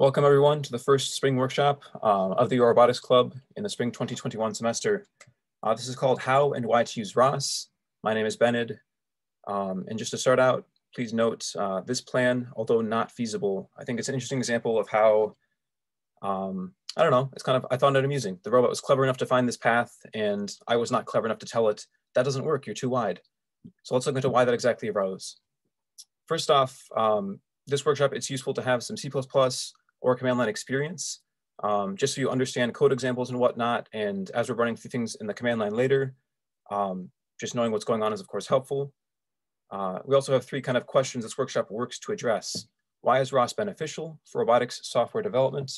Welcome everyone to the first spring workshop uh, of the Robotics Club in the spring 2021 semester. Uh, this is called How and Why to Use ROS. My name is Benned. Um, and just to start out, please note uh, this plan, although not feasible, I think it's an interesting example of how, um, I don't know, it's kind of, I found it amusing. The robot was clever enough to find this path and I was not clever enough to tell it, that doesn't work, you're too wide. So let's look into why that exactly arose. First off, um, this workshop, it's useful to have some C++ or command line experience, um, just so you understand code examples and whatnot. And as we're running through things in the command line later, um, just knowing what's going on is of course helpful. Uh, we also have three kind of questions this workshop works to address. Why is ROS beneficial for robotics software development?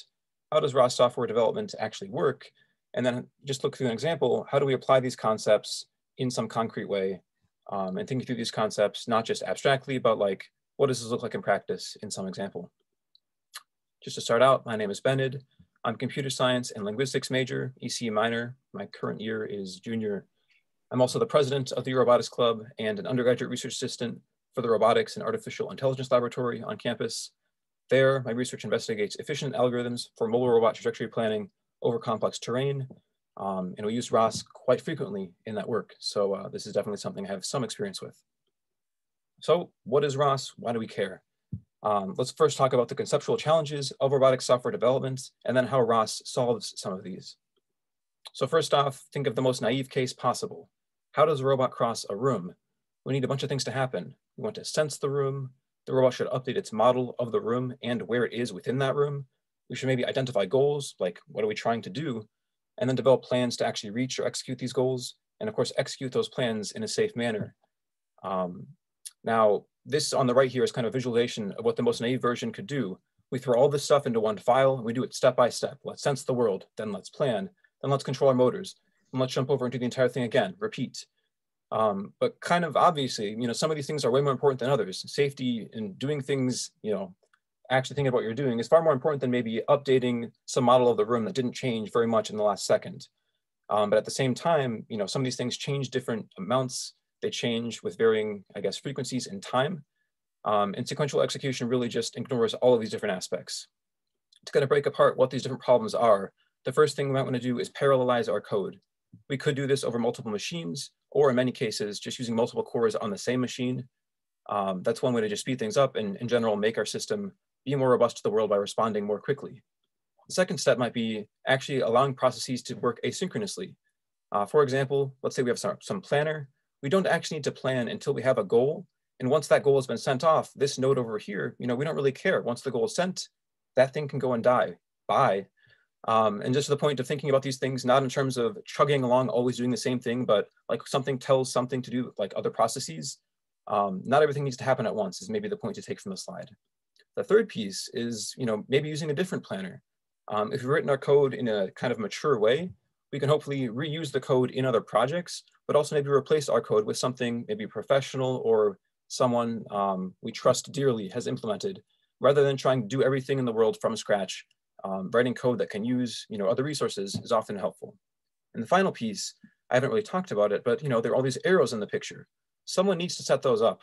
How does ROS software development actually work? And then just look through an example, how do we apply these concepts in some concrete way? Um, and thinking through these concepts, not just abstractly, but like, what does this look like in practice in some example? Just to start out, my name is Benned. I'm computer science and linguistics major, ECE minor. My current year is junior. I'm also the president of the Robotics Club and an undergraduate research assistant for the Robotics and Artificial Intelligence Laboratory on campus. There, my research investigates efficient algorithms for mobile robot trajectory planning over complex terrain. Um, and we use ROS quite frequently in that work. So uh, this is definitely something I have some experience with. So what is ROS? Why do we care? Um, let's first talk about the conceptual challenges of robotic software development and then how ROS solves some of these. So first off, think of the most naive case possible. How does a robot cross a room? We need a bunch of things to happen. We want to sense the room. The robot should update its model of the room and where it is within that room. We should maybe identify goals, like what are we trying to do? And then develop plans to actually reach or execute these goals. And of course, execute those plans in a safe manner. Um, now, this on the right here is kind of a visualization of what the most naive version could do. We throw all this stuff into one file and we do it step by step. Let's sense the world, then let's plan, then let's control our motors, and let's jump over and do the entire thing again, repeat. Um, but kind of obviously, you know, some of these things are way more important than others. Safety and doing things, you know, actually thinking about what you're doing is far more important than maybe updating some model of the room that didn't change very much in the last second. Um, but at the same time, you know, some of these things change different amounts they change with varying, I guess, frequencies and time. Um, and sequential execution really just ignores all of these different aspects. To kind of break apart what these different problems are, the first thing we might want to do is parallelize our code. We could do this over multiple machines, or in many cases, just using multiple cores on the same machine. Um, that's one way to just speed things up and in general make our system be more robust to the world by responding more quickly. The second step might be actually allowing processes to work asynchronously. Uh, for example, let's say we have some, some planner we don't actually need to plan until we have a goal. And once that goal has been sent off, this node over here, you know, we don't really care. Once the goal is sent, that thing can go and die. Bye. Um, and just to the point of thinking about these things, not in terms of chugging along, always doing the same thing, but like something tells something to do like other processes. Um, not everything needs to happen at once is maybe the point to take from the slide. The third piece is, you know, maybe using a different planner. Um, if we've written our code in a kind of mature way, we can hopefully reuse the code in other projects, but also maybe replace our code with something maybe professional or someone um, we trust dearly has implemented, rather than trying to do everything in the world from scratch. Um, writing code that can use you know, other resources is often helpful. And the final piece, I haven't really talked about it, but you know, there are all these arrows in the picture. Someone needs to set those up.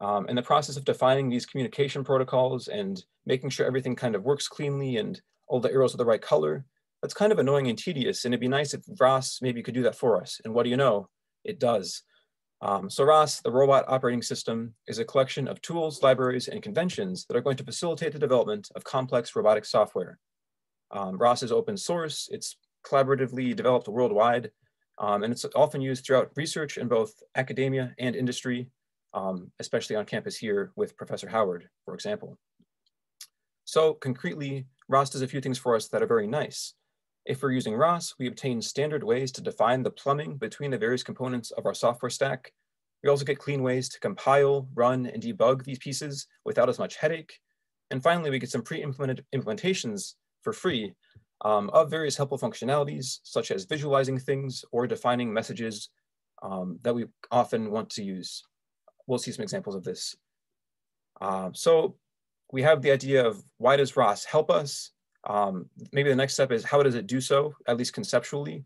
Um, in the process of defining these communication protocols and making sure everything kind of works cleanly and all the arrows are the right color, that's kind of annoying and tedious. And it'd be nice if ROS maybe could do that for us. And what do you know? It does. Um, so ROS, the robot operating system, is a collection of tools, libraries, and conventions that are going to facilitate the development of complex robotic software. Um, ROS is open source. It's collaboratively developed worldwide. Um, and it's often used throughout research in both academia and industry, um, especially on campus here with Professor Howard, for example. So concretely, ROS does a few things for us that are very nice. If we're using ROS, we obtain standard ways to define the plumbing between the various components of our software stack. We also get clean ways to compile, run, and debug these pieces without as much headache. And finally, we get some pre-implemented implementations for free um, of various helpful functionalities, such as visualizing things or defining messages um, that we often want to use. We'll see some examples of this. Uh, so we have the idea of why does ROS help us? Um, maybe the next step is how does it do so, at least conceptually?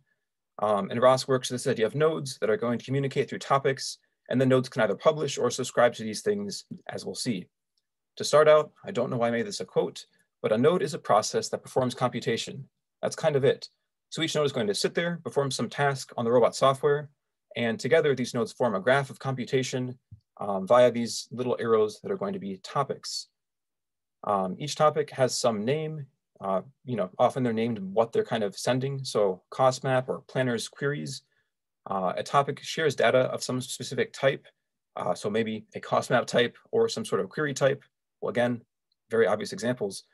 Um, and ROS works with this idea of nodes that are going to communicate through topics, and the nodes can either publish or subscribe to these things, as we'll see. To start out, I don't know why I made this a quote, but a node is a process that performs computation. That's kind of it. So each node is going to sit there, perform some task on the robot software, and together these nodes form a graph of computation um, via these little arrows that are going to be topics. Um, each topic has some name, uh, you know, often they're named what they're kind of sending. So cost map or planner's queries. Uh, a topic shares data of some specific type. Uh, so maybe a cost map type or some sort of query type. Well, again, very obvious examples.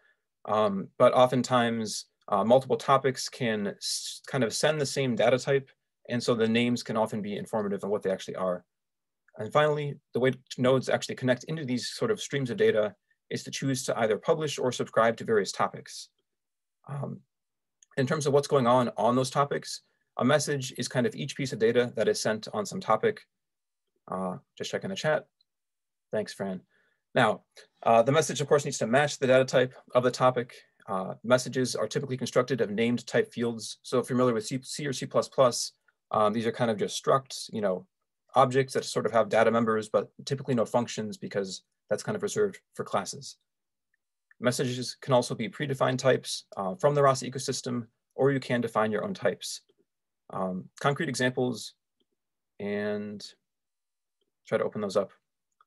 Um, but oftentimes uh, multiple topics can kind of send the same data type. And so the names can often be informative on what they actually are. And finally, the way nodes actually connect into these sort of streams of data is to choose to either publish or subscribe to various topics. Um, in terms of what's going on on those topics, a message is kind of each piece of data that is sent on some topic. Uh, just checking the chat. Thanks, Fran. Now, uh, the message, of course, needs to match the data type of the topic. Uh, messages are typically constructed of named type fields. So if you're familiar with C, C or C++, um, these are kind of just structs, you know, objects that sort of have data members, but typically no functions because that's kind of reserved for classes. Messages can also be predefined types uh, from the ROS ecosystem, or you can define your own types. Um, concrete examples, and try to open those up.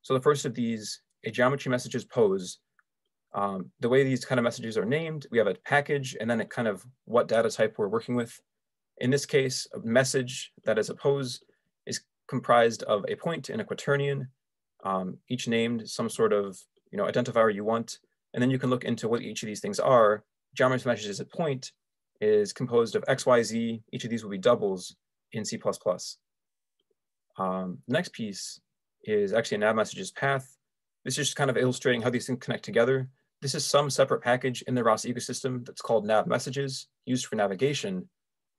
So the first of these, a geometry messages pose. Um, the way these kind of messages are named, we have a package and then a kind of what data type we're working with. In this case, a message that is a pose is comprised of a point and a quaternion, um, each named some sort of you know identifier you want, and then you can look into what each of these things are. Geometry messages at point is composed of X, Y, Z. Each of these will be doubles in C++. Um, next piece is actually a nav messages path. This is just kind of illustrating how these things connect together. This is some separate package in the ROS ecosystem that's called nav messages used for navigation.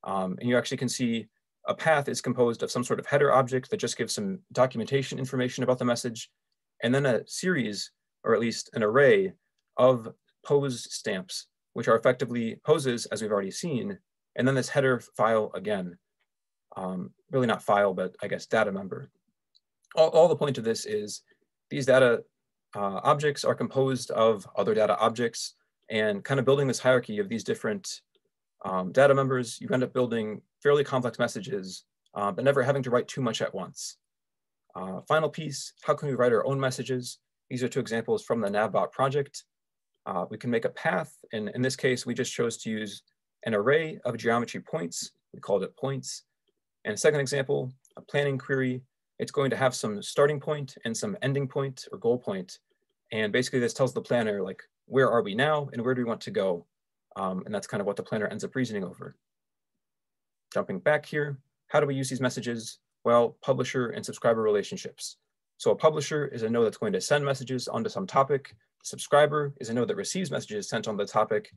Um, and you actually can see a path is composed of some sort of header object that just gives some documentation information about the message, and then a series, or at least an array of pose stamps, which are effectively poses, as we've already seen, and then this header file again. Um, really not file, but I guess data member. All, all the point of this is these data uh, objects are composed of other data objects and kind of building this hierarchy of these different um, data members, you end up building fairly complex messages, uh, but never having to write too much at once. Uh, final piece, how can we write our own messages? These are two examples from the Navbot project. Uh, we can make a path, and in this case, we just chose to use an array of geometry points. We called it points. And a second example, a planning query. It's going to have some starting point and some ending point or goal point. And basically this tells the planner like, where are we now and where do we want to go? Um, and that's kind of what the planner ends up reasoning over. Jumping back here, how do we use these messages? Well, publisher and subscriber relationships. So a publisher is a node that's going to send messages onto some topic. Subscriber is a node that receives messages sent on the topic.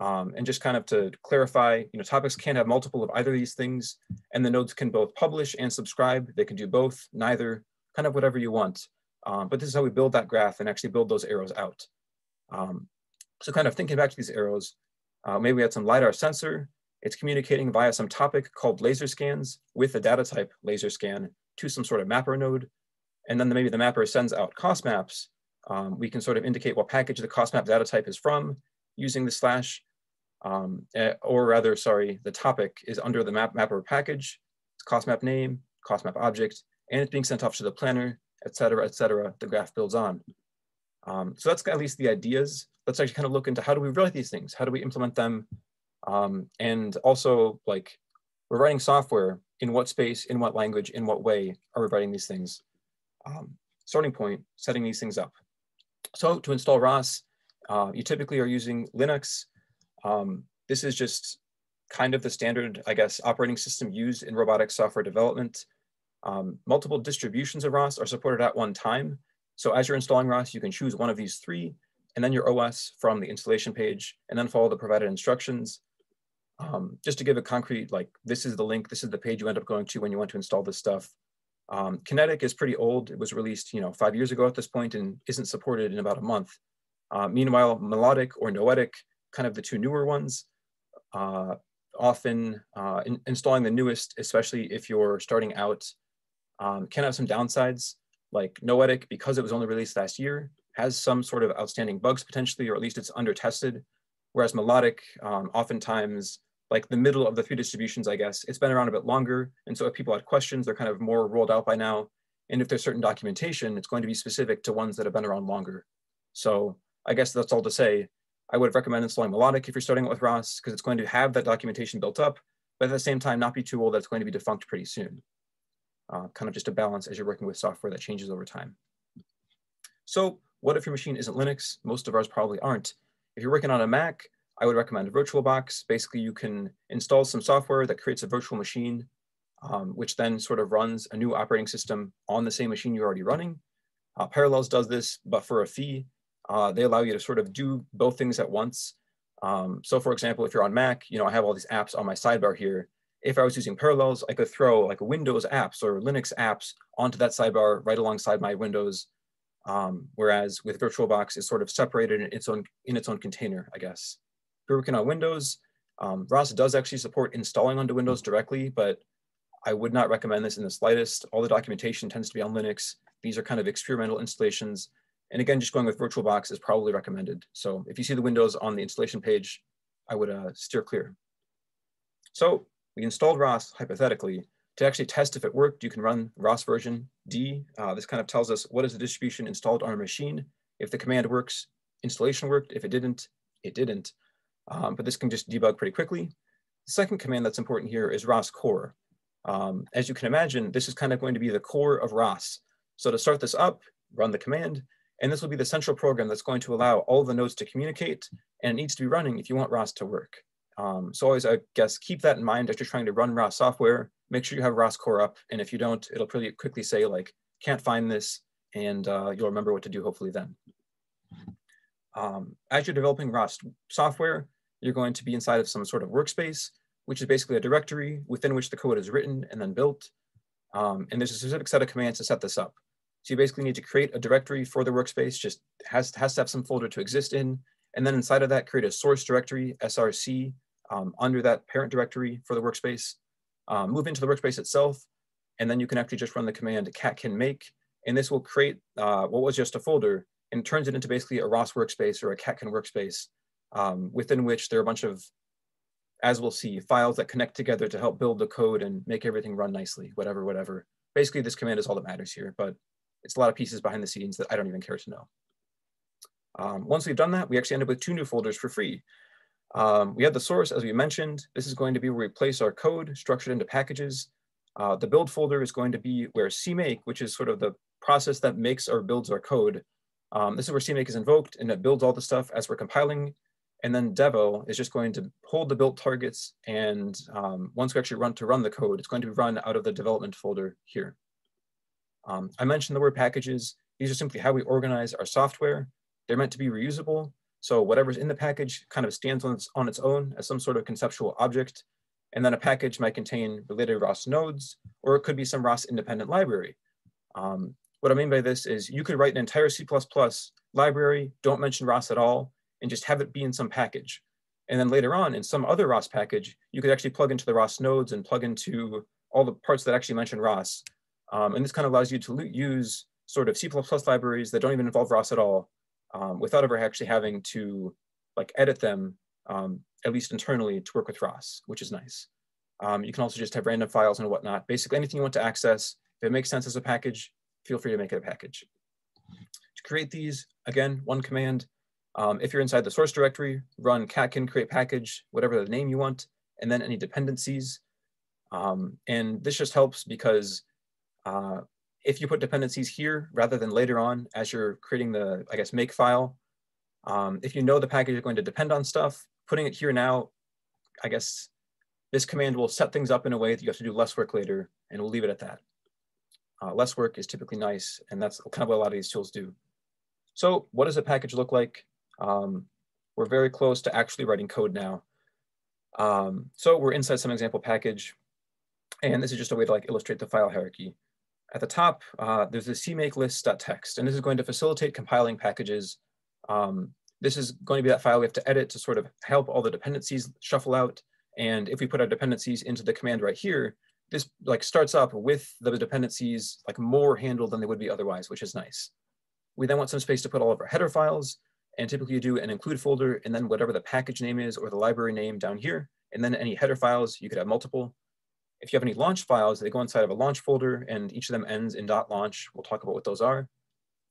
Um, and just kind of to clarify, you know, topics can have multiple of either of these things, and the nodes can both publish and subscribe. They can do both, neither, kind of whatever you want. Um, but this is how we build that graph and actually build those arrows out. Um, so kind of thinking back to these arrows, uh, maybe we had some LiDAR sensor. It's communicating via some topic called laser scans with the data type laser scan to some sort of mapper node. And then maybe the mapper sends out cost maps. Um, we can sort of indicate what package the cost map data type is from using the slash, um, eh, or rather, sorry, the topic is under the map mapper package, it's cost map name, cost map object, and it's being sent off to the planner, et cetera, et cetera, the graph builds on. Um, so that's at least the ideas. Let's actually kind of look into how do we write these things? How do we implement them? Um, and also like we're writing software in what space, in what language, in what way are we writing these things? Um, starting point, setting these things up. So to install ROS, uh, you typically are using Linux. Um, this is just kind of the standard, I guess, operating system used in robotic software development. Um, multiple distributions of ROS are supported at one time. So as you're installing ROS, you can choose one of these three, and then your OS from the installation page, and then follow the provided instructions. Um, just to give a concrete, like this is the link, this is the page you end up going to when you want to install this stuff. Um, Kinetic is pretty old. It was released, you know, five years ago at this point and isn't supported in about a month. Uh, meanwhile, Melodic or Noetic, kind of the two newer ones, uh, often uh, in, installing the newest, especially if you're starting out, um, can have some downsides like Noetic, because it was only released last year, has some sort of outstanding bugs potentially, or at least it's under tested. Whereas melodic, um, oftentimes like the middle of the three distributions, I guess, it's been around a bit longer. And so if people had questions, they're kind of more rolled out by now. And if there's certain documentation, it's going to be specific to ones that have been around longer. So I guess that's all to say. I would recommend installing Melodic if you're starting with ROS because it's going to have that documentation built up, but at the same time, not be too old that's going to be defunct pretty soon. Uh, kind of just a balance as you're working with software that changes over time. So what if your machine isn't Linux? Most of ours probably aren't. If you're working on a Mac, I would recommend VirtualBox. Basically, you can install some software that creates a virtual machine, um, which then sort of runs a new operating system on the same machine you're already running. Uh, Parallels does this, but for a fee. Uh, they allow you to sort of do both things at once. Um, so for example, if you're on Mac, you know, I have all these apps on my sidebar here. If I was using Parallels, I could throw like Windows apps or Linux apps onto that sidebar right alongside my Windows. Um, whereas with VirtualBox, it's sort of separated in its own in its own container, I guess. You're working on Windows, um, ROS does actually support installing onto Windows directly, but I would not recommend this in the slightest. All the documentation tends to be on Linux. These are kind of experimental installations. And again, just going with VirtualBox is probably recommended. So if you see the windows on the installation page, I would uh, steer clear. So we installed ROS hypothetically. To actually test if it worked, you can run ROS version D. Uh, this kind of tells us what is the distribution installed on our machine. If the command works, installation worked. If it didn't, it didn't. Um, but this can just debug pretty quickly. The second command that's important here is ROS core. Um, as you can imagine, this is kind of going to be the core of ROS. So to start this up, run the command, and this will be the central program that's going to allow all the nodes to communicate and it needs to be running if you want ROS to work. Um, so always, I guess, keep that in mind as you're trying to run ROS software. Make sure you have ROS core up. And if you don't, it'll pretty quickly say like, can't find this. And uh, you'll remember what to do hopefully then. Um, as you're developing ROS software, you're going to be inside of some sort of workspace, which is basically a directory within which the code is written and then built. Um, and there's a specific set of commands to set this up. So you basically need to create a directory for the workspace, just has, has to have some folder to exist in. And then inside of that, create a source directory, SRC, um, under that parent directory for the workspace. Um, move into the workspace itself, and then you can actually just run the command catkin make, and this will create uh, what was just a folder and turns it into basically a ROS workspace or a catkin workspace um, within which there are a bunch of, as we'll see, files that connect together to help build the code and make everything run nicely, whatever, whatever. Basically, this command is all that matters here, but it's a lot of pieces behind the scenes that I don't even care to know. Um, once we've done that, we actually end up with two new folders for free. Um, we have the source, as we mentioned. This is going to be where we place our code structured into packages. Uh, the build folder is going to be where CMake, which is sort of the process that makes or builds our code. Um, this is where CMake is invoked and it builds all the stuff as we're compiling. And then devel is just going to hold the built targets. And um, once we actually run to run the code, it's going to be run out of the development folder here. Um, I mentioned the word packages. These are simply how we organize our software. They're meant to be reusable. So whatever's in the package kind of stands on its, on its own as some sort of conceptual object. And then a package might contain related ROS nodes, or it could be some ROS independent library. Um, what I mean by this is you could write an entire C++ library, don't mention ROS at all, and just have it be in some package. And then later on in some other ROS package, you could actually plug into the ROS nodes and plug into all the parts that actually mention ROS. Um, and this kind of allows you to use sort of C++ libraries that don't even involve ROS at all um, without ever actually having to like edit them, um, at least internally to work with ROS, which is nice. Um, you can also just have random files and whatnot. Basically anything you want to access, if it makes sense as a package, feel free to make it a package. To create these, again, one command. Um, if you're inside the source directory, run catkin create package, whatever the name you want, and then any dependencies. Um, and this just helps because uh, if you put dependencies here rather than later on as you're creating the, I guess, make file, um, if you know the package is going to depend on stuff, putting it here now, I guess this command will set things up in a way that you have to do less work later, and we'll leave it at that. Uh, less work is typically nice, and that's kind of what a lot of these tools do. So what does a package look like? Um, we're very close to actually writing code now. Um, so we're inside some example package, and this is just a way to like illustrate the file hierarchy. At the top, uh, there's the cmake list.txt, and this is going to facilitate compiling packages. Um, this is going to be that file we have to edit to sort of help all the dependencies shuffle out. And if we put our dependencies into the command right here, this like starts up with the dependencies like more handled than they would be otherwise, which is nice. We then want some space to put all of our header files, and typically you do an include folder and then whatever the package name is or the library name down here, and then any header files, you could have multiple. If you have any launch files, they go inside of a launch folder and each of them ends in .launch. We'll talk about what those are.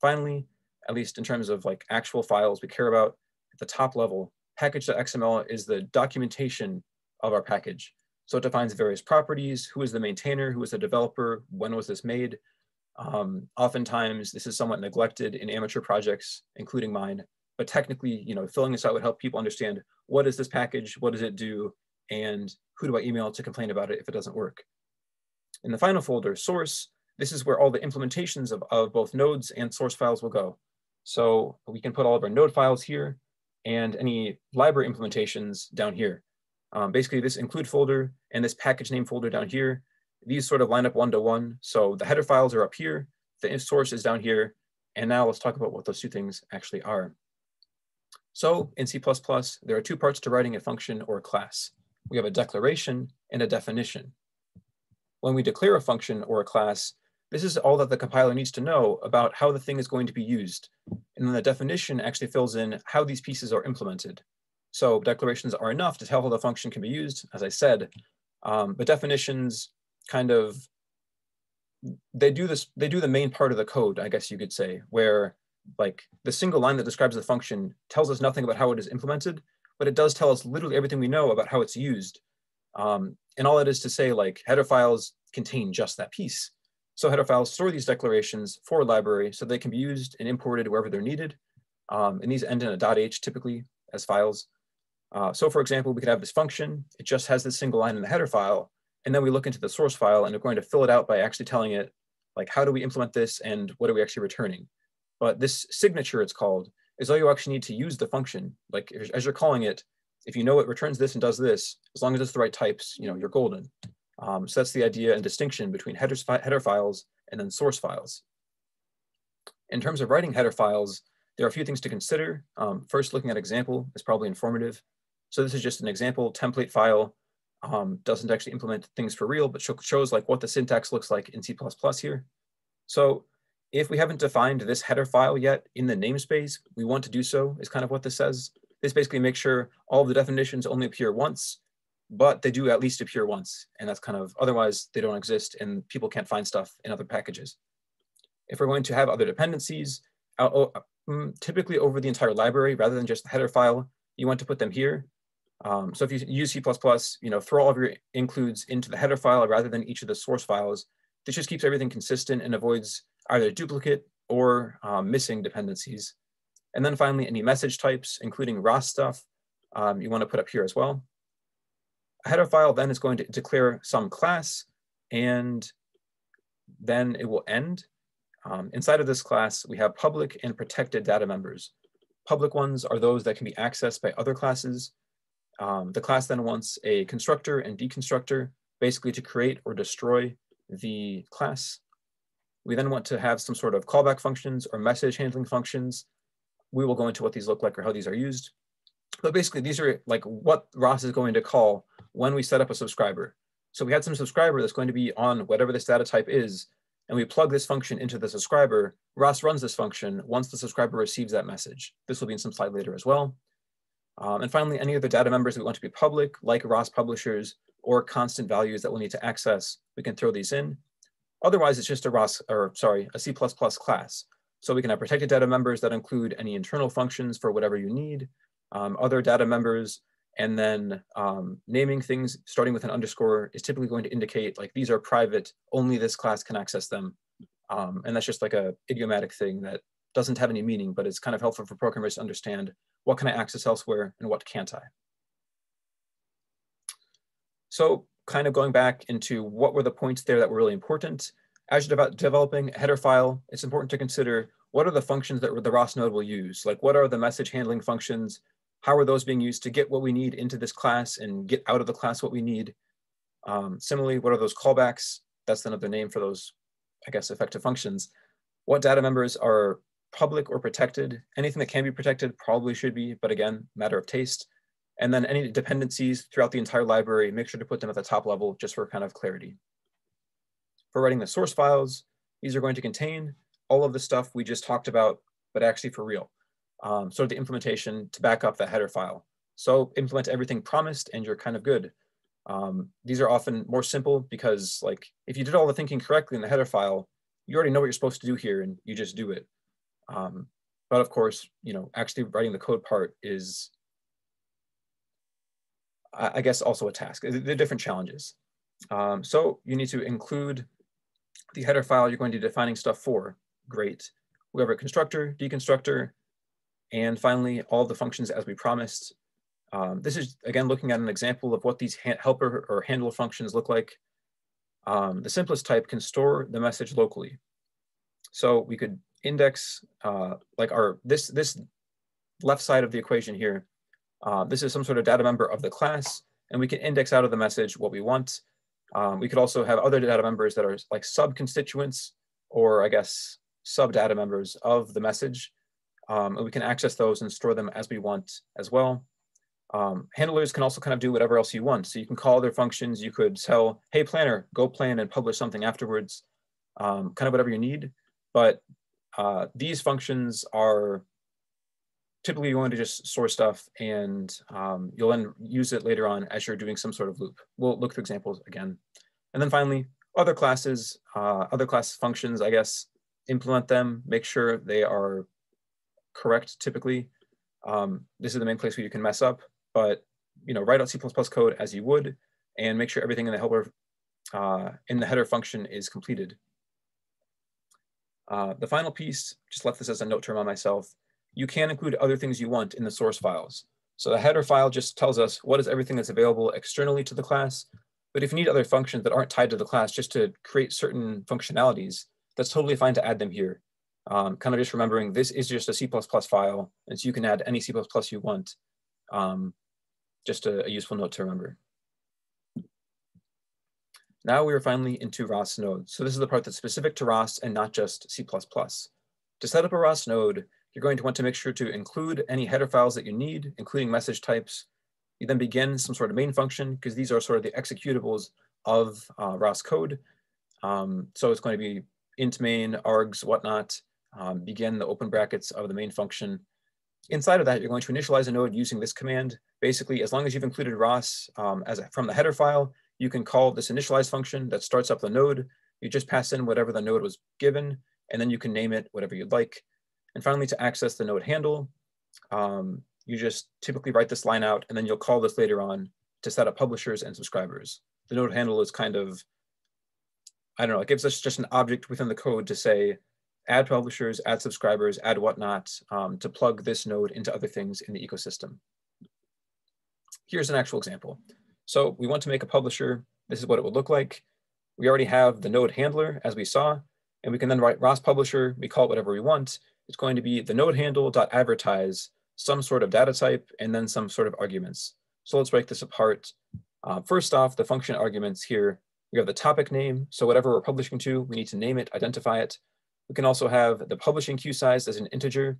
Finally, at least in terms of like actual files we care about, at the top level, package.xml is the documentation of our package. So it defines various properties, who is the maintainer, who is the developer, when was this made. Um, oftentimes, this is somewhat neglected in amateur projects, including mine. But technically, you know, filling this out would help people understand what is this package, what does it do, and who do I email to complain about it if it doesn't work. In the final folder, source, this is where all the implementations of, of both nodes and source files will go. So we can put all of our node files here and any library implementations down here. Um, basically, this include folder and this package name folder down here, these sort of line up one to one. So the header files are up here, the source is down here. And now let's talk about what those two things actually are. So in C++, there are two parts to writing a function or a class. We have a declaration and a definition. When we declare a function or a class, this is all that the compiler needs to know about how the thing is going to be used. And then the definition actually fills in how these pieces are implemented. So declarations are enough to tell how the function can be used, as I said, um, but definitions kind of, they do this, they do the main part of the code, I guess you could say, where like the single line that describes the function tells us nothing about how it is implemented, but it does tell us literally everything we know about how it's used. Um, and all it is to say like header files contain just that piece. So header files store these declarations for a library so they can be used and imported wherever they're needed. Um, and these end in a .h typically as files. Uh, so for example, we could have this function, it just has this single line in the header file, and then we look into the source file and we're going to fill it out by actually telling it, like, how do we implement this and what are we actually returning? But this signature, it's called, is all you actually need to use the function. Like as you're calling it, if you know it returns this and does this, as long as it's the right types, you know, you're golden. Um, so that's the idea and distinction between headers, header files and then source files. In terms of writing header files, there are a few things to consider. Um, first, looking at example is probably informative. So this is just an example template file. Um, doesn't actually implement things for real, but shows like what the syntax looks like in C++ here. So if we haven't defined this header file yet in the namespace, we want to do so is kind of what this says. This basically makes sure all the definitions only appear once, but they do at least appear once. And that's kind of, otherwise they don't exist and people can't find stuff in other packages. If we're going to have other dependencies, uh, mm, typically over the entire library rather than just the header file, you want to put them here. Um, so if you use C++, you know, throw all of your includes into the header file rather than each of the source files. This just keeps everything consistent and avoids either duplicate or um, missing dependencies. And then finally, any message types, including ROS stuff, um, you want to put up here as well. A header file then is going to declare some class, and then it will end. Um, inside of this class, we have public and protected data members. Public ones are those that can be accessed by other classes. Um, the class then wants a constructor and deconstructor, basically to create or destroy the class. We then want to have some sort of callback functions or message handling functions. We will go into what these look like or how these are used. But basically, these are like what ROS is going to call when we set up a subscriber. So we had some subscriber that's going to be on whatever this data type is, and we plug this function into the subscriber. ROS runs this function once the subscriber receives that message. This will be in some slide later as well. Um, and finally, any other data members that we want to be public, like ROS publishers or constant values that we'll need to access, we can throw these in. Otherwise, it's just a ROS, or sorry, a C++ class. So we can have protected data members that include any internal functions for whatever you need, um, other data members, and then um, naming things starting with an underscore is typically going to indicate like these are private, only this class can access them. Um, and that's just like a idiomatic thing that doesn't have any meaning, but it's kind of helpful for programmers to understand what can I access elsewhere and what can't I. So kind of going back into what were the points there that were really important. As you're de developing a header file, it's important to consider what are the functions that the ROS node will use? Like what are the message handling functions? How are those being used to get what we need into this class and get out of the class what we need? Um, similarly, what are those callbacks? That's another name for those, I guess, effective functions. What data members are public or protected? Anything that can be protected probably should be, but again, matter of taste. And then any dependencies throughout the entire library, make sure to put them at the top level just for kind of clarity. For writing the source files, these are going to contain all of the stuff we just talked about but actually for real. Um, sort of the implementation to back up that header file. So implement everything promised and you're kind of good. Um, these are often more simple because like if you did all the thinking correctly in the header file, you already know what you're supposed to do here and you just do it. Um, but of course, you know, actually writing the code part is, I, guess, also a task. They're different challenges. Um, so you need to include the header file you're going to be defining stuff for. Great. We have a constructor, deconstructor, and finally, all the functions as we promised. Um, this is, again, looking at an example of what these helper or handler functions look like. Um, the simplest type can store the message locally. So we could index, uh, like our, this, this left side of the equation here, uh, this is some sort of data member of the class, and we can index out of the message what we want. Um, we could also have other data members that are like sub-constituents, or I guess sub-data members of the message. Um, and we can access those and store them as we want as well. Um, handlers can also kind of do whatever else you want. So you can call their functions. You could tell, hey, planner, go plan and publish something afterwards, um, kind of whatever you need. But uh, these functions are typically going to just store stuff and um, you'll then use it later on as you're doing some sort of loop. We'll look through examples again. And then finally, other classes, uh, other class functions, I guess, implement them, make sure they are correct typically. Um, this is the main place where you can mess up, but you know, write out C++ code as you would and make sure everything in the helper uh, in the header function is completed. Uh, the final piece, just left this as a note term on myself, you can include other things you want in the source files. So the header file just tells us what is everything that's available externally to the class. But if you need other functions that aren't tied to the class just to create certain functionalities, that's totally fine to add them here. Um, kind of just remembering this is just a C++ file, and so you can add any C++ you want. Um, just a, a useful note to remember. Now we are finally into ROS nodes. So this is the part that's specific to ROS and not just C++. To set up a ROS node, you're going to want to make sure to include any header files that you need, including message types. You then begin some sort of main function because these are sort of the executables of uh, ROS code. Um, so it's going to be int main, args, whatnot, um, begin the open brackets of the main function. Inside of that, you're going to initialize a node using this command. Basically, as long as you've included ROS um, as a, from the header file, you can call this initialize function that starts up the node. You just pass in whatever the node was given, and then you can name it whatever you'd like. And finally, to access the node handle, um, you just typically write this line out, and then you'll call this later on to set up publishers and subscribers. The node handle is kind of, I don't know, it gives us just an object within the code to say, add publishers, add subscribers, add whatnot, um, to plug this node into other things in the ecosystem. Here's an actual example. So we want to make a publisher. This is what it would look like. We already have the node handler as we saw, and we can then write ROS publisher. We call it whatever we want. It's going to be the node handle dot advertise some sort of data type and then some sort of arguments. So let's break this apart. Uh, first off, the function arguments here, we have the topic name. So whatever we're publishing to, we need to name it, identify it. We can also have the publishing queue size as an integer.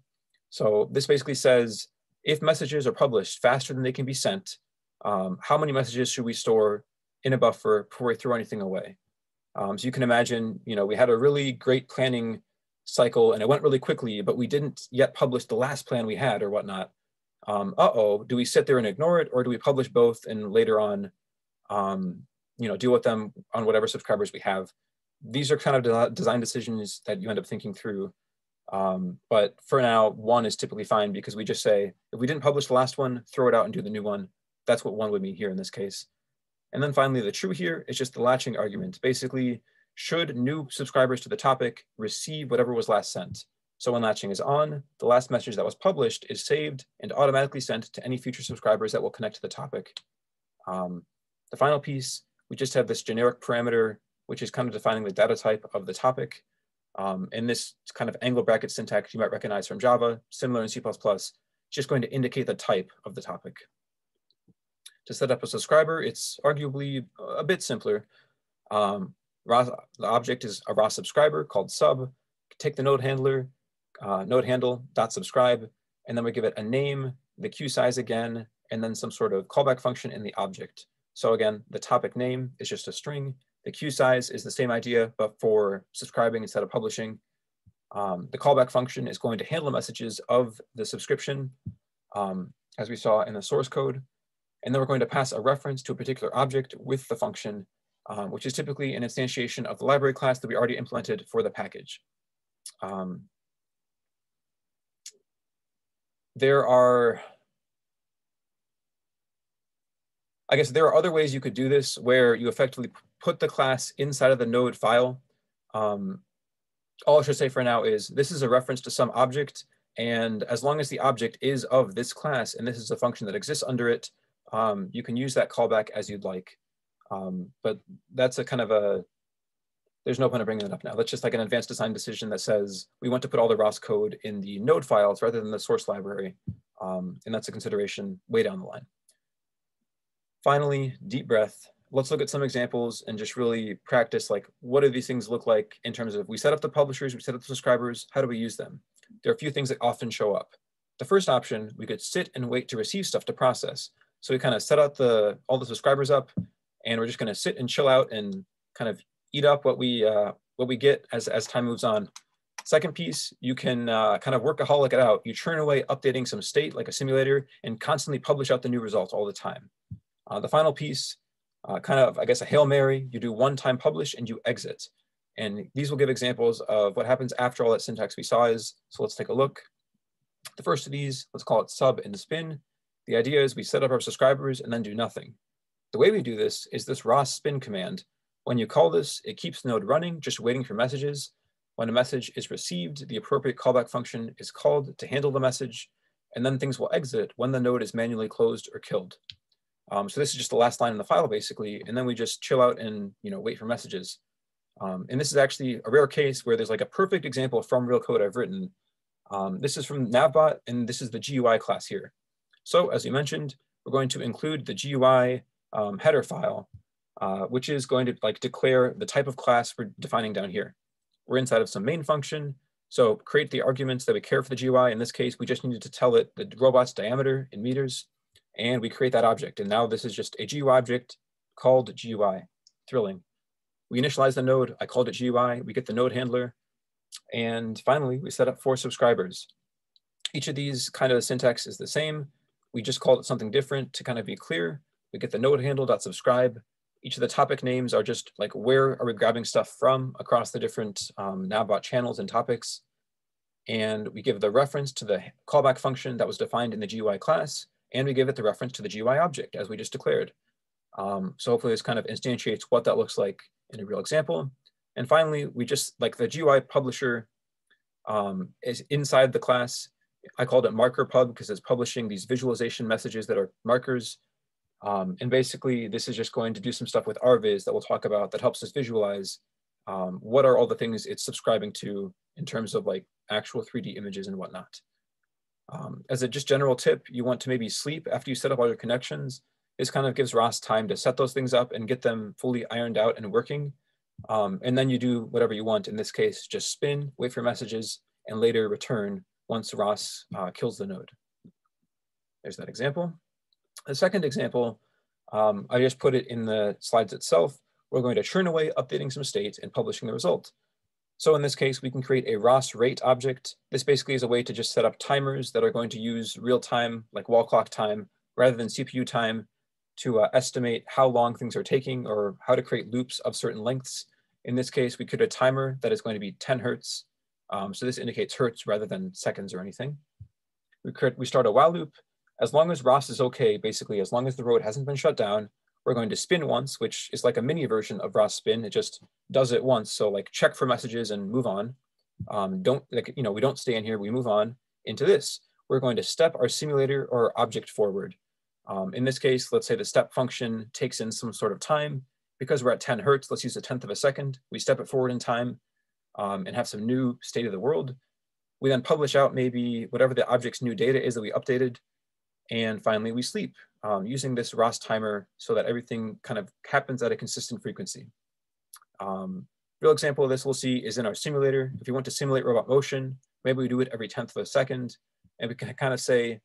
So this basically says if messages are published faster than they can be sent, um, how many messages should we store in a buffer before we throw anything away? Um, so you can imagine, you know, we had a really great planning cycle and it went really quickly, but we didn't yet publish the last plan we had or whatnot. Um, uh-oh, do we sit there and ignore it or do we publish both and later on, um, you know, deal with them on whatever subscribers we have? These are kind of de design decisions that you end up thinking through. Um, but for now, one is typically fine because we just say, if we didn't publish the last one, throw it out and do the new one. That's what one would mean here in this case. And then finally, the true here is just the latching argument. Basically, should new subscribers to the topic receive whatever was last sent. So when latching is on, the last message that was published is saved and automatically sent to any future subscribers that will connect to the topic. Um, the final piece, we just have this generic parameter, which is kind of defining the data type of the topic. Um, and this kind of angle bracket syntax you might recognize from Java, similar in C++, just going to indicate the type of the topic. To set up a subscriber, it's arguably a bit simpler. Um, the object is a ROS subscriber called sub. Take the node handler, uh, node handle dot subscribe, and then we give it a name, the queue size again, and then some sort of callback function in the object. So again, the topic name is just a string. The queue size is the same idea, but for subscribing instead of publishing. Um, the callback function is going to handle messages of the subscription, um, as we saw in the source code. And then we're going to pass a reference to a particular object with the function, um, which is typically an instantiation of the library class that we already implemented for the package. Um, there are, I guess there are other ways you could do this where you effectively put the class inside of the node file. Um, all I should say for now is this is a reference to some object. And as long as the object is of this class and this is a function that exists under it, um, you can use that callback as you'd like. Um, but that's a kind of a, there's no point of bringing it up now. That's just like an advanced design decision that says we want to put all the ROS code in the node files rather than the source library. Um, and that's a consideration way down the line. Finally, deep breath. Let's look at some examples and just really practice like, what do these things look like in terms of we set up the publishers, we set up the subscribers, how do we use them? There are a few things that often show up. The first option, we could sit and wait to receive stuff to process. So we kind of set out the all the subscribers up and we're just gonna sit and chill out and kind of eat up what we uh, what we get as, as time moves on. Second piece, you can uh, kind of workaholic it out. You churn away updating some state like a simulator and constantly publish out the new results all the time. Uh, the final piece, uh, kind of, I guess, a Hail Mary, you do one time publish and you exit. And these will give examples of what happens after all that syntax we saw is. So let's take a look. The first of these, let's call it sub and spin. The idea is we set up our subscribers and then do nothing. The way we do this is this ROS spin command when you call this, it keeps the node running, just waiting for messages. When a message is received, the appropriate callback function is called to handle the message, and then things will exit when the node is manually closed or killed. Um, so this is just the last line in the file, basically, and then we just chill out and you know wait for messages. Um, and this is actually a rare case where there's like a perfect example from real code I've written. Um, this is from Navbot, and this is the GUI class here. So as you mentioned, we're going to include the GUI um, header file uh, which is going to like declare the type of class we're defining down here. We're inside of some main function. So create the arguments that we care for the GUI. In this case, we just needed to tell it the robot's diameter in meters, and we create that object. And now this is just a GUI object called GUI. Thrilling. We initialize the node. I called it GUI. We get the node handler. And finally, we set up four subscribers. Each of these kind of syntax is the same. We just called it something different to kind of be clear. We get the node handle dot subscribe. each of the topic names are just like where are we grabbing stuff from across the different um, Navbot channels and topics. And we give the reference to the callback function that was defined in the GUI class, and we give it the reference to the GUI object as we just declared. Um, so hopefully this kind of instantiates what that looks like in a real example. And finally, we just like the GUI publisher um, is inside the class. I called it marker pub because it's publishing these visualization messages that are markers um, and basically, this is just going to do some stuff with RViz that we'll talk about that helps us visualize um, what are all the things it's subscribing to in terms of like actual 3D images and whatnot. Um, as a just general tip, you want to maybe sleep after you set up all your connections. This kind of gives ROS time to set those things up and get them fully ironed out and working. Um, and then you do whatever you want. In this case, just spin, wait for messages, and later return once ROS uh, kills the node. There's that example. The second example, um, I just put it in the slides itself. We're going to churn away updating some states and publishing the result. So in this case, we can create a ROS rate object. This basically is a way to just set up timers that are going to use real time, like wall clock time, rather than CPU time to uh, estimate how long things are taking or how to create loops of certain lengths. In this case, we create a timer that is going to be 10 Hertz. Um, so this indicates Hertz rather than seconds or anything. We, we start a while loop as long as ROS is okay, basically, as long as the road hasn't been shut down, we're going to spin once, which is like a mini version of ROS spin. It just does it once. So like check for messages and move on. Um, don't like, you know, we don't stay in here, we move on into this. We're going to step our simulator or object forward. Um, in this case, let's say the step function takes in some sort of time. Because we're at 10 Hertz, let's use a tenth of a second. We step it forward in time um, and have some new state of the world. We then publish out maybe whatever the object's new data is that we updated and finally, we sleep um, using this ROS timer so that everything kind of happens at a consistent frequency. Um, real example of this we'll see is in our simulator. If you want to simulate robot motion, maybe we do it every 10th of a second. And we can kind of say,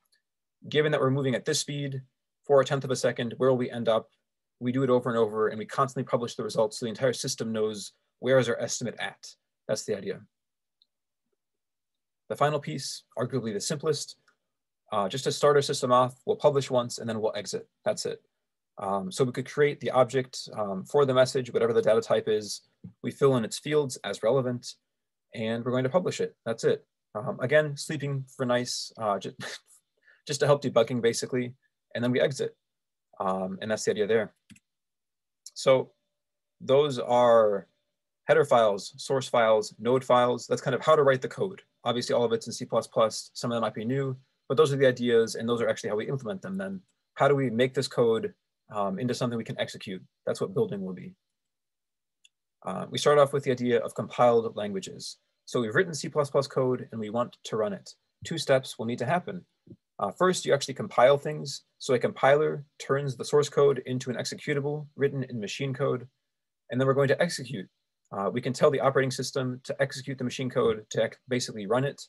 given that we're moving at this speed for a 10th of a second, where will we end up? We do it over and over and we constantly publish the results so the entire system knows where is our estimate at. That's the idea. the final piece, arguably the simplest, uh, just to start our system off, we'll publish once and then we'll exit. That's it. Um, so we could create the object um, for the message, whatever the data type is. We fill in its fields as relevant, and we're going to publish it. That's it. Um, again, sleeping for nice, uh, just, just to help debugging basically, and then we exit. Um, and that's the idea there. So those are header files, source files, node files. That's kind of how to write the code. Obviously, all of it's in C++. Some of them might be new, but those are the ideas, and those are actually how we implement them then. How do we make this code um, into something we can execute? That's what building will be. Uh, we start off with the idea of compiled languages. So we've written C++ code and we want to run it. Two steps will need to happen. Uh, first, you actually compile things. So a compiler turns the source code into an executable written in machine code. And then we're going to execute. Uh, we can tell the operating system to execute the machine code to basically run it.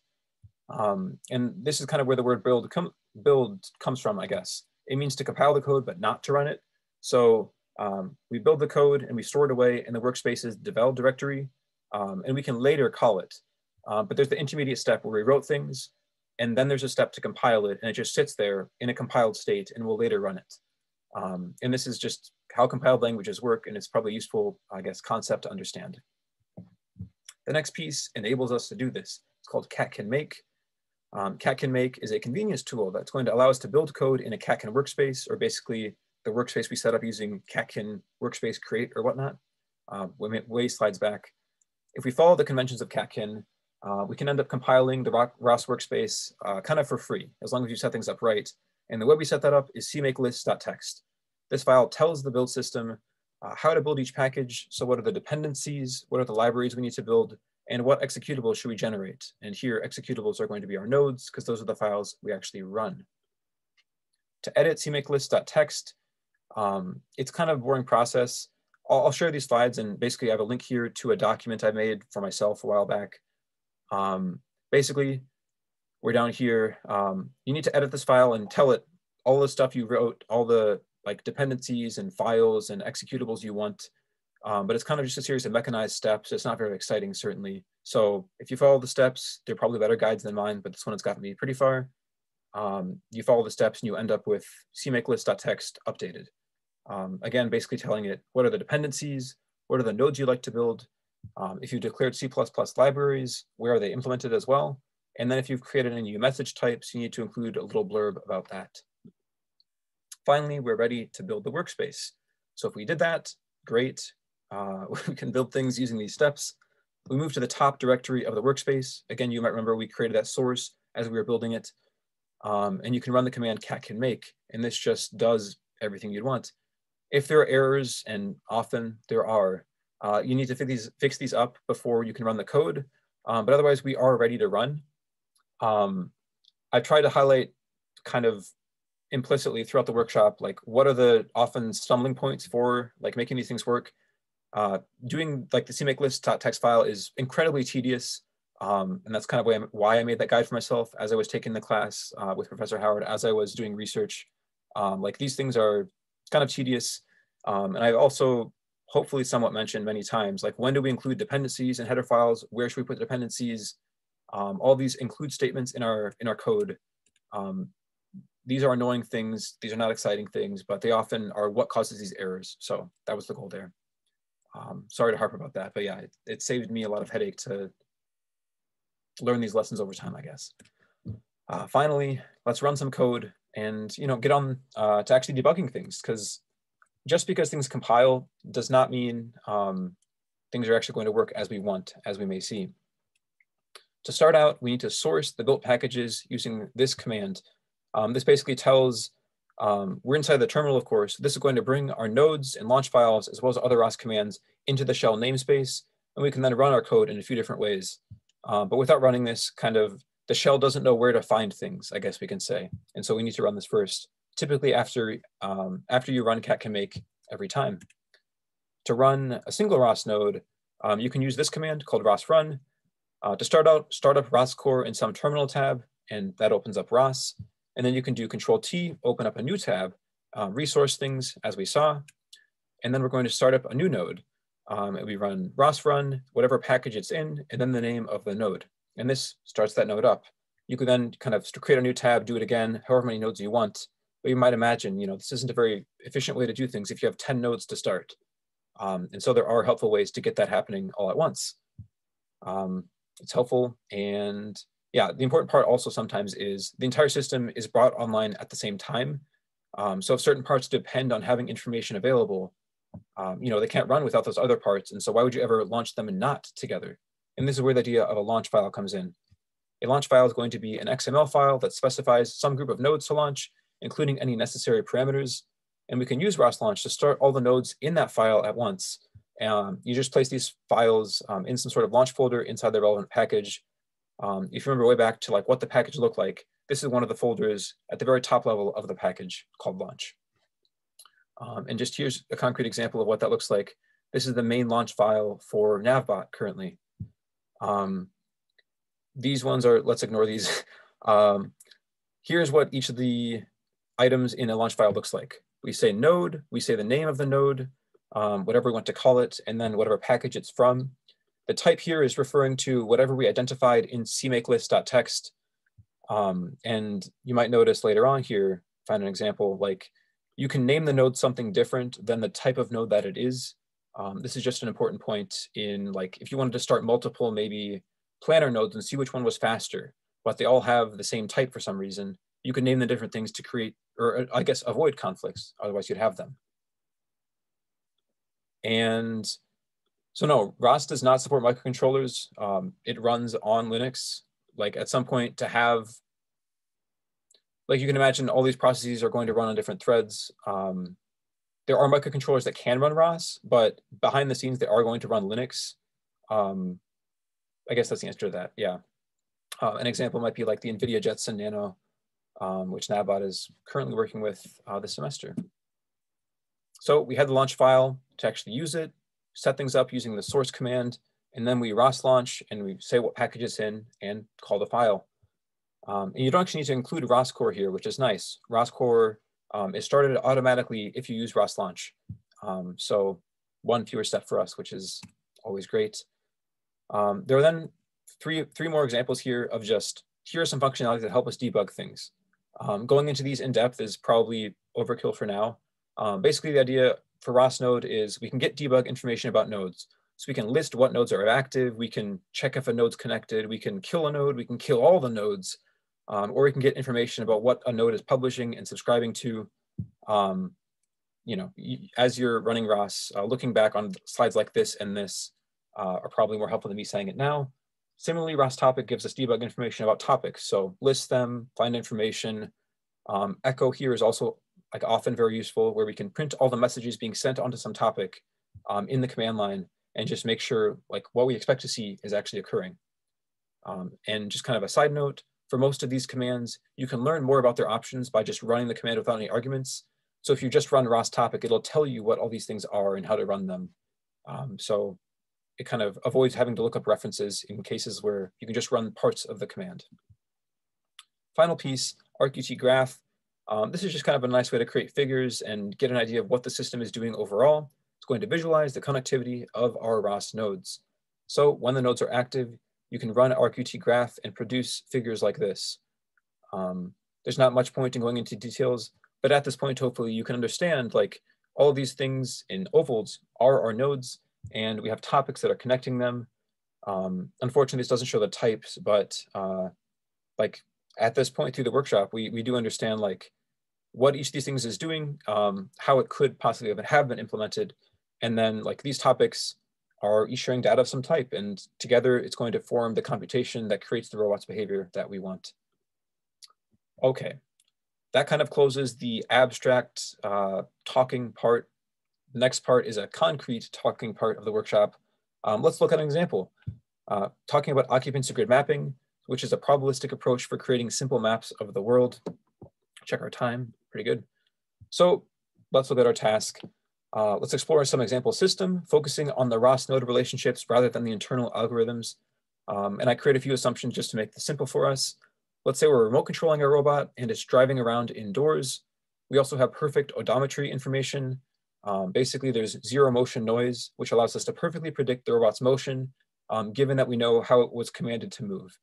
Um, and this is kind of where the word build, com build comes from, I guess. It means to compile the code, but not to run it. So um, we build the code and we store it away in the workspace's devel directory, um, and we can later call it. Uh, but there's the intermediate step where we wrote things, and then there's a step to compile it, and it just sits there in a compiled state, and we'll later run it. Um, and this is just how compiled languages work, and it's probably useful, I guess, concept to understand. The next piece enables us to do this. It's called catkin make. Um, catkin make is a convenience tool that's going to allow us to build code in a Catkin workspace, or basically the workspace we set up using Catkin workspace create or whatnot. Uh, way slides back. If we follow the conventions of Catkin, uh, we can end up compiling the ROS workspace uh, kind of for free, as long as you set things up right. And the way we set that up is cmakelist.txt. This file tells the build system uh, how to build each package. So what are the dependencies? What are the libraries we need to build? And what executables should we generate? And here executables are going to be our nodes because those are the files we actually run. To edit cmakelist.txt, um, it's kind of a boring process. I'll, I'll, share these slides and basically I have a link here to a document I made for myself a while back. Um, basically, we're down here. Um, you need to edit this file and tell it all the stuff you wrote, all the like dependencies and files and executables you want. Um, but it's kind of just a series of mechanized steps. It's not very exciting, certainly. So if you follow the steps, they're probably better guides than mine, but this one has gotten me pretty far. Um, you follow the steps and you end up with cmakelist.txt updated. Um, again, basically telling it what are the dependencies, what are the nodes you'd like to build. Um, if you declared C++ libraries, where are they implemented as well? And then if you've created any new message types, you need to include a little blurb about that. Finally, we're ready to build the workspace. So if we did that, great. Uh, we can build things using these steps. We move to the top directory of the workspace. Again, you might remember we created that source as we were building it. Um, and you can run the command catkin make, and this just does everything you'd want. If there are errors, and often there are, uh, you need to fix these, fix these up before you can run the code. Um, but otherwise, we are ready to run. Um, I tried to highlight kind of implicitly throughout the workshop, like what are the often stumbling points for like making these things work. Uh, doing like the cmakelist.txt file is incredibly tedious. Um, and that's kind of why, why, I made that guide for myself as I was taking the class uh, with Professor Howard, as I was doing research. Um, like these things are kind of tedious. Um, and I've also hopefully somewhat mentioned many times, like when do we include dependencies and header files? Where should we put dependencies? Um, all these include statements in our in our code. Um, these are annoying things. These are not exciting things, but they often are what causes these errors. So that was the goal there. Um, sorry to harp about that, but yeah, it, it, saved me a lot of headache to learn these lessons over time, I guess. Uh, finally, let's run some code and you know get on uh, to actually debugging things because just because things compile does not mean um, things are actually going to work as we want, as we may see. To start out, we need to source the built packages using this command. Um, this basically tells um, we're inside the terminal, of course. This is going to bring our nodes and launch files, as well as other ROS commands, into the shell namespace, and we can then run our code in a few different ways. Uh, but without running this, kind of, the shell doesn't know where to find things, I guess we can say. And so we need to run this first, typically after, um, after you run catkin make every time. To run a single ROS node, um, you can use this command called ROS run. Uh, to start out, start up ROS core in some terminal tab, and that opens up ROS. And then you can do Control T, open up a new tab, um, resource things as we saw. And then we're going to start up a new node. Um, and we run ROS run, whatever package it's in, and then the name of the node. and this starts that node up. You could then kind of create a new tab, do it again, however many nodes you want. But you might imagine, you know, this isn't a very efficient way to do things if you have 10 nodes to start. Um, and so there are helpful ways to get that happening all at once. Um, it's helpful. And yeah, the important part also sometimes is the entire system is brought online at the same time. Um, so if certain parts depend on having information available, um, you know, they can't run without those other parts. And so why would you ever launch them and not together? And this is where the idea of a launch file comes in. A launch file is going to be an XML file that specifies some group of nodes to launch, including any necessary parameters. And we can use ROS launch to start all the nodes in that file at once. Um, you just place these files um, in some sort of launch folder inside the relevant package. Um, if you remember way back to like what the package looked like, this is one of the folders at the very top level of the package called launch. Um, and just here's a concrete example of what that looks like. This is the main launch file for Navbot currently. Um, these ones are, let's ignore these. Um, here's what each of the items in a launch file looks like. We say node, we say the name of the node, um, whatever we want to call it, and then whatever package it's from. The type here is referring to whatever we identified in cmakelist.txt. Um, and you might notice later on here, find an example, like you can name the node something different than the type of node that it is. Um, this is just an important point in like, if you wanted to start multiple maybe planner nodes and see which one was faster, but they all have the same type for some reason, you can name the different things to create, or uh, I guess avoid conflicts, otherwise you'd have them. And so no, ROS does not support microcontrollers. Um, it runs on Linux. Like at some point to have like you can imagine all these processes are going to run on different threads. Um, there are microcontrollers that can run ROS, but behind the scenes, they are going to run Linux. Um, I guess that's the answer to that, yeah. Uh, an example might be like the NVIDIA Jetson Nano, um, which Navbot is currently working with uh, this semester. So we had the launch file to actually use it, set things up using the source command, and then we ROS launch and we say what package it's in and call the file. Um, and you don't actually need to include ROSCore here, which is nice. ROSCore um, is started automatically if you use ROS launch. Um, so one fewer step for us, which is always great. Um, there are then three, three more examples here of just, here are some functionalities that help us debug things. Um, going into these in depth is probably overkill for now. Um, basically the idea for ROS node is we can get debug information about nodes. So we can list what nodes are active, we can check if a node's connected, we can kill a node, we can kill all the nodes, um, or we can get information about what a node is publishing and subscribing to. Um, you know, as you're running ROS, uh, looking back on slides like this and this uh, are probably more helpful than me saying it now. Similarly, ROS topic gives us debug information about topics. So list them, find information. Um, echo here is also like often very useful where we can print all the messages being sent onto some topic um, in the command line and just make sure like what we expect to see is actually occurring. Um, and just kind of a side note, for most of these commands, you can learn more about their options by just running the command without any arguments. So if you just run ROS topic, it'll tell you what all these things are and how to run them. Um, so it kind of avoids having to look up references in cases where you can just run parts of the command. Final piece, rqt graph. Um, this is just kind of a nice way to create figures and get an idea of what the system is doing overall. It's going to visualize the connectivity of our ROS nodes. So when the nodes are active, you can run rqt graph and produce figures like this. Um, there's not much point in going into details, but at this point, hopefully you can understand like all of these things in ovals are our nodes and we have topics that are connecting them. Um, unfortunately, this doesn't show the types, but uh, like at this point through the workshop, we, we do understand like what each of these things is doing, um, how it could possibly have been implemented. And then like these topics are each sharing data of some type and together it's going to form the computation that creates the robot's behavior that we want. Okay, that kind of closes the abstract uh, talking part. The next part is a concrete talking part of the workshop. Um, let's look at an example. Uh, talking about occupancy grid mapping, which is a probabilistic approach for creating simple maps of the world. Check our time, pretty good. So let's look at our task. Uh, let's explore some example system, focusing on the ROS node relationships rather than the internal algorithms. Um, and I create a few assumptions just to make this simple for us. Let's say we're remote controlling a robot and it's driving around indoors. We also have perfect odometry information. Um, basically, there's zero motion noise, which allows us to perfectly predict the robot's motion, um, given that we know how it was commanded to move.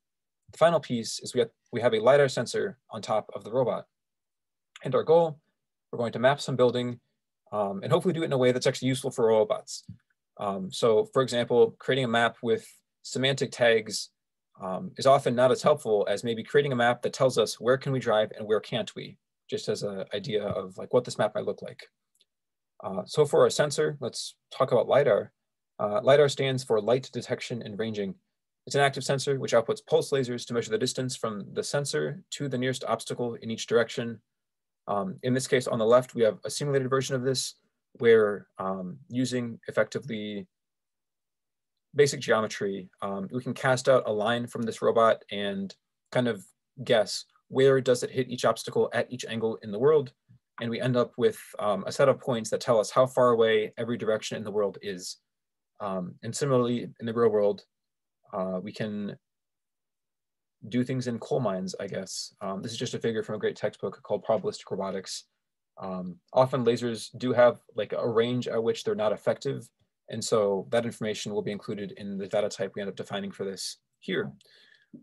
the final piece is we have, we have a LiDAR sensor on top of the robot. And our goal, we're going to map some building um, and hopefully do it in a way that's actually useful for robots. Um, so for example, creating a map with semantic tags um, is often not as helpful as maybe creating a map that tells us where can we drive and where can't we, just as an idea of like what this map might look like. Uh, so for our sensor, let's talk about LiDAR. Uh, LiDAR stands for light detection and ranging. It's an active sensor which outputs pulse lasers to measure the distance from the sensor to the nearest obstacle in each direction. Um, in this case, on the left, we have a simulated version of this where um, using effectively basic geometry, um, we can cast out a line from this robot and kind of guess where does it hit each obstacle at each angle in the world. And we end up with um, a set of points that tell us how far away every direction in the world is. Um, and similarly, in the real world, uh, we can do things in coal mines, I guess. Um, this is just a figure from a great textbook called Probabilistic Robotics. Um, often lasers do have like a range at which they're not effective. And so that information will be included in the data type we end up defining for this here.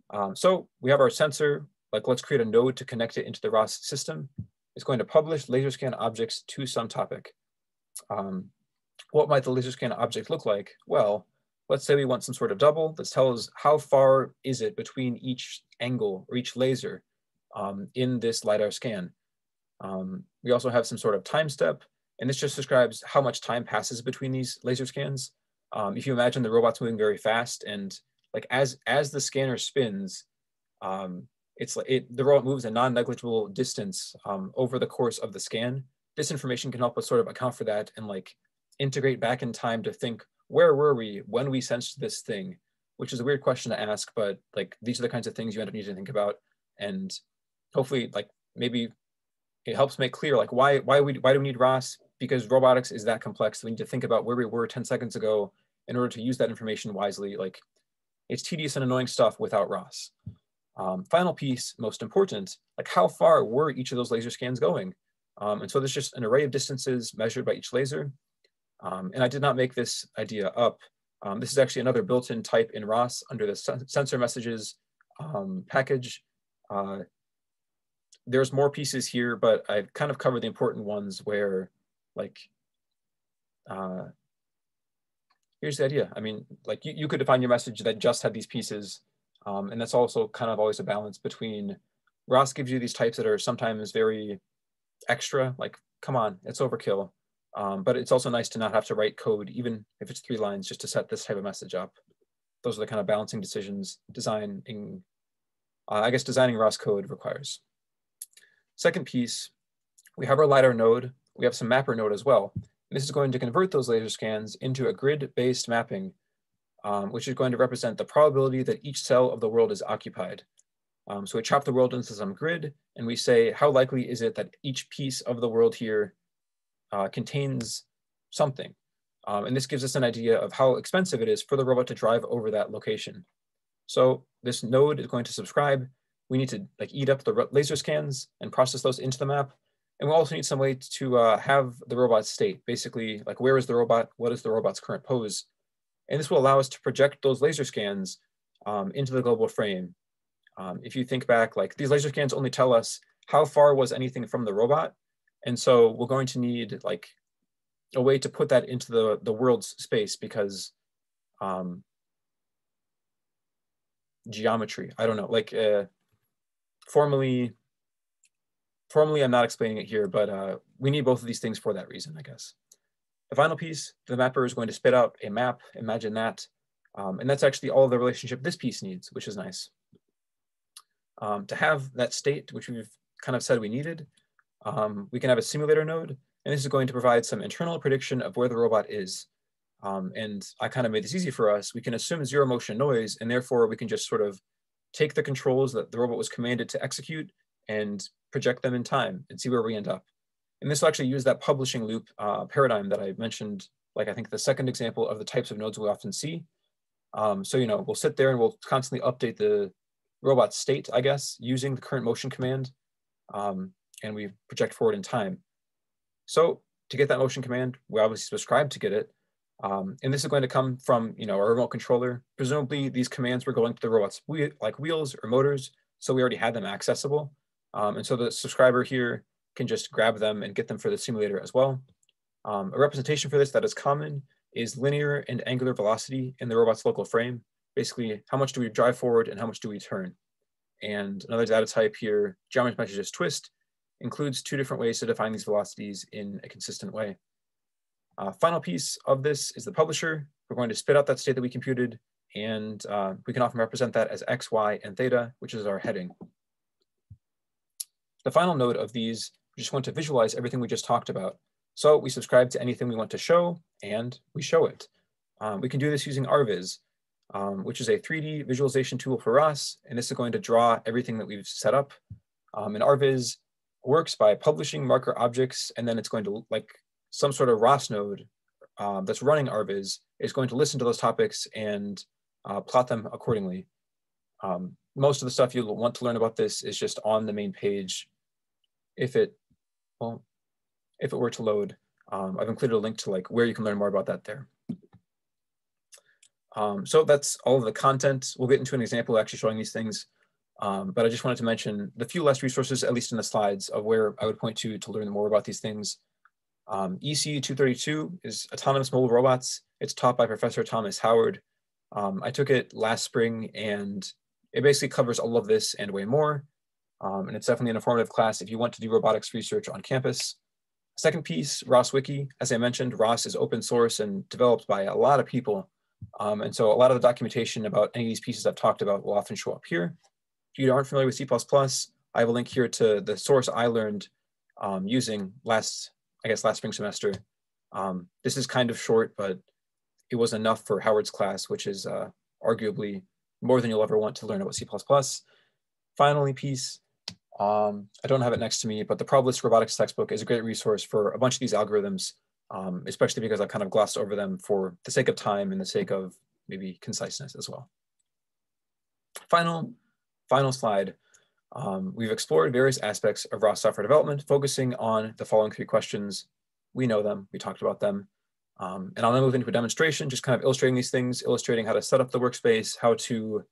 Um, so we have our sensor, like let's create a node to connect it into the ROS system. It's going to publish laser scan objects to some topic. Um, what might the laser scan object look like? Well, let's say we want some sort of double that tells how far is it between each angle or each laser um, in this LiDAR scan. Um, we also have some sort of time step, and this just describes how much time passes between these laser scans. Um, if you imagine the robot's moving very fast and like as, as the scanner spins, um, it's like it, the robot moves a non-negligible distance um, over the course of the scan. This information can help us sort of account for that and like integrate back in time to think where were we when we sensed this thing, which is a weird question to ask, but like these are the kinds of things you end up needing to think about. And hopefully like maybe it helps make clear like why why we why do we need ROS? Because robotics is that complex. We need to think about where we were 10 seconds ago in order to use that information wisely. Like it's tedious and annoying stuff without ROS. Um, final piece, most important, like how far were each of those laser scans going? Um, and so there's just an array of distances measured by each laser. Um, and I did not make this idea up. Um, this is actually another built-in type in ROS under the sensor messages um, package. Uh, there's more pieces here, but I've kind of covered the important ones where like, uh, here's the idea. I mean, like you, you could define your message that just had these pieces. Um, and that's also kind of always a balance between ROS gives you these types that are sometimes very extra, like, come on, it's overkill. Um, but it's also nice to not have to write code, even if it's three lines, just to set this type of message up. Those are the kind of balancing decisions designing, uh, I guess designing ROS code requires. Second piece, we have our LiDAR node. We have some mapper node as well. And this is going to convert those laser scans into a grid-based mapping, um, which is going to represent the probability that each cell of the world is occupied. Um, so we chop the world into some grid, and we say, how likely is it that each piece of the world here uh, contains something. Um, and this gives us an idea of how expensive it is for the robot to drive over that location. So this node is going to subscribe. We need to like eat up the laser scans and process those into the map. And we also need some way to uh, have the robot state, basically like where is the robot? What is the robot's current pose? And this will allow us to project those laser scans um, into the global frame. Um, if you think back, like these laser scans only tell us how far was anything from the robot, and so we're going to need like a way to put that into the, the world's space because um, geometry, I don't know, like uh, formally, formally I'm not explaining it here, but uh, we need both of these things for that reason, I guess. The final piece, the mapper is going to spit out a map, imagine that. Um, and that's actually all the relationship this piece needs, which is nice. Um, to have that state, which we've kind of said we needed, um, we can have a simulator node, and this is going to provide some internal prediction of where the robot is. Um, and I kind of made this easy for us. We can assume zero motion noise, and therefore we can just sort of take the controls that the robot was commanded to execute and project them in time and see where we end up. And this will actually use that publishing loop uh, paradigm that I mentioned, like I think the second example of the types of nodes we often see. Um, so, you know, we'll sit there and we'll constantly update the robot state, I guess, using the current motion command. Um, and we project forward in time. So to get that motion command, we obviously subscribe to get it. Um, and this is going to come from, you know, a remote controller. Presumably these commands were going to the robot's like wheels or motors. So we already had them accessible. Um, and so the subscriber here can just grab them and get them for the simulator as well. Um, a representation for this that is common is linear and angular velocity in the robot's local frame. Basically, how much do we drive forward and how much do we turn? And another data type here, geometry messages twist, includes two different ways to define these velocities in a consistent way. Uh, final piece of this is the publisher. We're going to spit out that state that we computed, and uh, we can often represent that as x, y, and theta, which is our heading. The final note of these, we just want to visualize everything we just talked about. So we subscribe to anything we want to show, and we show it. Um, we can do this using RViz, um, which is a 3D visualization tool for us, and this is going to draw everything that we've set up. Um, and RViz works by publishing marker objects, and then it's going to like some sort of ROS node um, that's running RViz is going to listen to those topics and uh, plot them accordingly. Um, most of the stuff you'll want to learn about this is just on the main page. If it, well, if it were to load, um, I've included a link to like where you can learn more about that there. Um, so that's all of the content. We'll get into an example actually showing these things. Um, but I just wanted to mention the few less resources, at least in the slides, of where I would point to to learn more about these things. Um, EC232 is Autonomous Mobile Robots. It's taught by Professor Thomas Howard. Um, I took it last spring and it basically covers all of this and way more. Um, and it's definitely an informative class if you want to do robotics research on campus. Second piece, ROS Wiki. As I mentioned, ROS is open source and developed by a lot of people. Um, and so a lot of the documentation about any of these pieces I've talked about will often show up here. If you aren't familiar with C++, I have a link here to the source I learned um, using last I guess last spring semester. Um, this is kind of short, but it was enough for Howard's class, which is uh, arguably more than you'll ever want to learn about C++. Finally, piece, um, I don't have it next to me, but the Probabilistic Robotics textbook is a great resource for a bunch of these algorithms, um, especially because I've kind of glossed over them for the sake of time and the sake of maybe conciseness as well. Final, final slide. Um, we've explored various aspects of ROS software development, focusing on the following three questions. We know them, we talked about them. Um, and I'll now move into a demonstration, just kind of illustrating these things, illustrating how to set up the workspace, how to,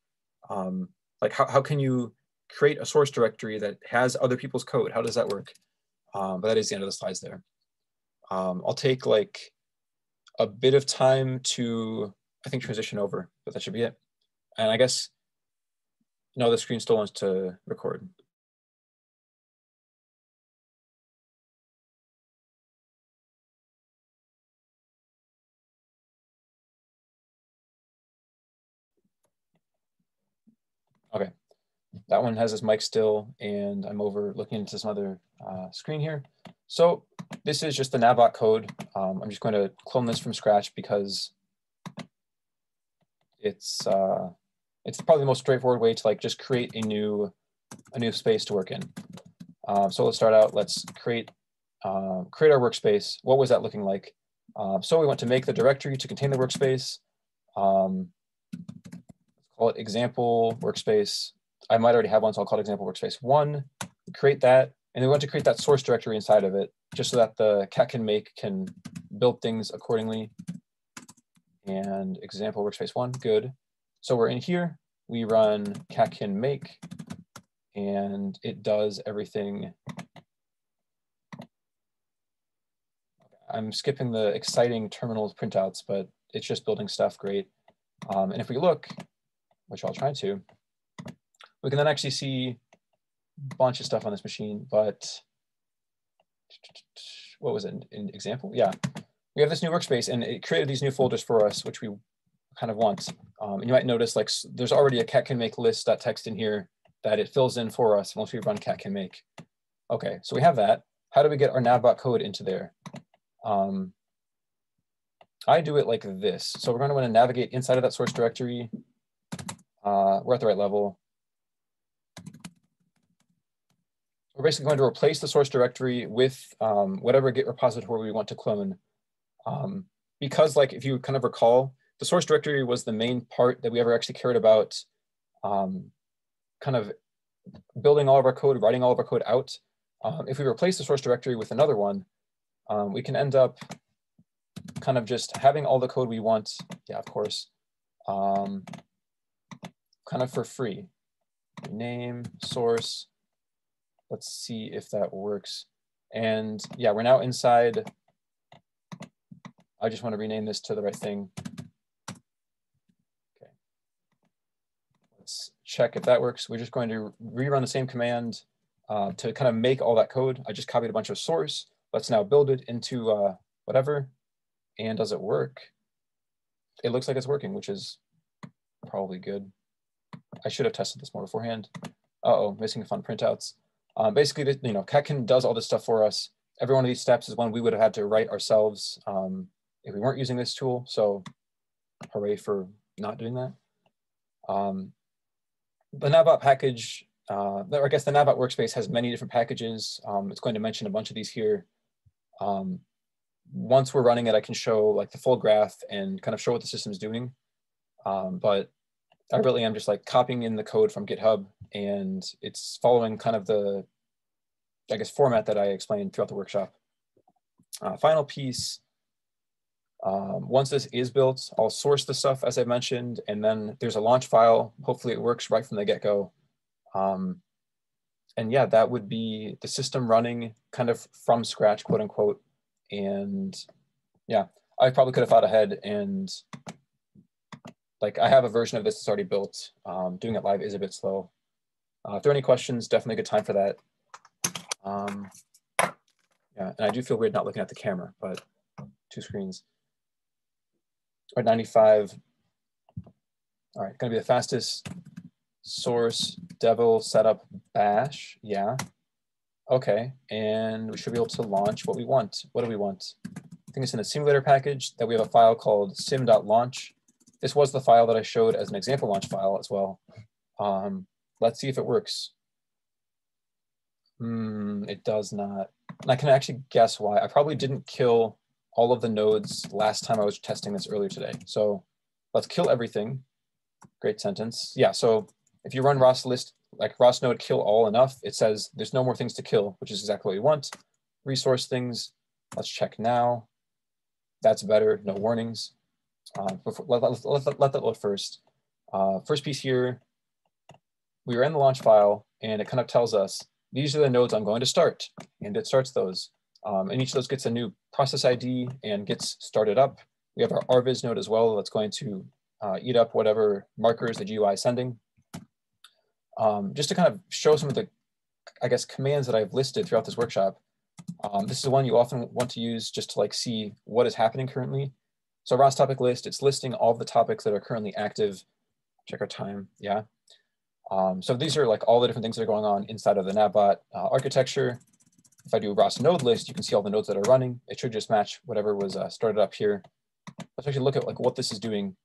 um, like how, how can you create a source directory that has other people's code? How does that work? Um, but that is the end of the slides there. Um, I'll take like a bit of time to, I think, transition over, but that should be it. And I guess no, the screen still wants to record. Okay, that one has his mic still, and I'm over looking into some other uh, screen here. So this is just the Navbot code. Um, I'm just going to clone this from scratch because it's uh, it's probably the most straightforward way to like just create a new a new space to work in. Um, so let's start out. Let's create uh, create our workspace. What was that looking like? Uh, so we want to make the directory to contain the workspace. Um, call it example workspace. I might already have one, so I'll call it example workspace one. Create that, and we want to create that source directory inside of it, just so that the catkin make can build things accordingly. And example workspace one, good. So we're in here, we run catkin make, and it does everything. I'm skipping the exciting terminal printouts, but it's just building stuff great. Um, and if we look, which I'll try to, we can then actually see a bunch of stuff on this machine, but what was it, an example? Yeah, we have this new workspace and it created these new folders for us, which we kind of want. Um, and you might notice like there's already a cat can make list that text in here that it fills in for us once we run catkin make. Okay, so we have that. How do we get our navbot code into there? Um, I do it like this. So we're going to want to navigate inside of that source directory. Uh, we're at the right level. We're basically going to replace the source directory with um, whatever Git repository we want to clone. Um, because like if you kind of recall, the source directory was the main part that we ever actually cared about um, kind of building all of our code, writing all of our code out. Um, if we replace the source directory with another one, um, we can end up kind of just having all the code we want, yeah, of course, um, kind of for free. Name, source, let's see if that works. And yeah, we're now inside, I just want to rename this to the right thing. Let's check if that works. We're just going to rerun the same command uh, to kind of make all that code. I just copied a bunch of source. Let's now build it into uh, whatever. And does it work? It looks like it's working, which is probably good. I should have tested this more beforehand. Uh-oh, missing fun printouts. Um, basically, you know, Catkin does all this stuff for us. Every one of these steps is one we would have had to write ourselves um, if we weren't using this tool. So hooray for not doing that. Um, the Navbot package, uh, I guess the Navbot workspace has many different packages. Um, it's going to mention a bunch of these here. Um, once we're running it, I can show like the full graph and kind of show what the system is doing. Um, but I really am just like copying in the code from GitHub and it's following kind of the, I guess, format that I explained throughout the workshop. Uh, final piece, um, once this is built, I'll source the stuff as I mentioned, and then there's a launch file. Hopefully it works right from the get-go. Um, and yeah, that would be the system running kind of from scratch, quote unquote. And yeah, I probably could have thought ahead and like I have a version of this that's already built. Um, doing it live is a bit slow. Uh, if there are any questions, definitely a good time for that. Um, yeah, and I do feel weird not looking at the camera, but two screens. Or 95. All right, gonna be the fastest source devel setup bash. Yeah. Okay, and we should be able to launch what we want. What do we want? I think it's in a simulator package that we have a file called sim.launch this was the file that I showed as an example launch file as well. Um, let's see if it works. Hmm, it does not. And I can actually guess why. I probably didn't kill all of the nodes last time I was testing this earlier today. So let's kill everything. Great sentence. Yeah, so if you run ROS list, like ROS node kill all enough, it says there's no more things to kill, which is exactly what we want. Resource things, let's check now. That's better, no warnings. Uh, before, let, let, let, let, that load first. Uh, first piece here, we are in the launch file and it kind of tells us, these are the nodes I'm going to start. And it starts those. Um, and each of those gets a new process ID and gets started up. We have our RViz node as well that's going to uh, eat up whatever markers the GUI is sending. Um, just to kind of show some of the, I guess, commands that I've listed throughout this workshop. Um, this is one you often want to use just to like see what is happening currently. So ROS topic list, it's listing all the topics that are currently active. Check our time, yeah. Um, so these are like all the different things that are going on inside of the Navbot uh, architecture. If I do ROS node list, you can see all the nodes that are running. It should just match whatever was uh, started up here. Let's actually look at like what this is doing